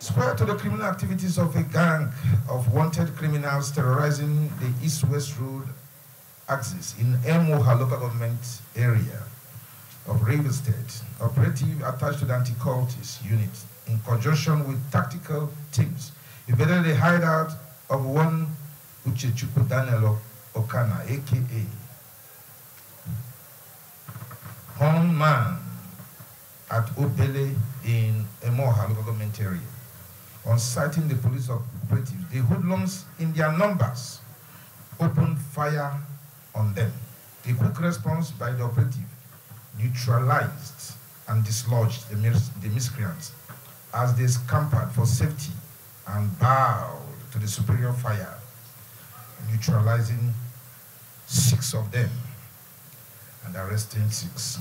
Square to the criminal activities of a gang of wanted criminals terrorizing the east-west road axis in Emohua local government area of River State, operative attached to the anti-cultist unit in conjunction with tactical teams invaded the hideout of one Uchechukwu Daniel Okana, aka Horn Man at Obele in Emohua government area. On sighting the police operatives, the hoodlums in their numbers opened fire on them. A quick response by the operative neutralized and dislodged the, mis the miscreants as they scampered for safety and bowed to the superior fire, neutralizing six of them and arresting six.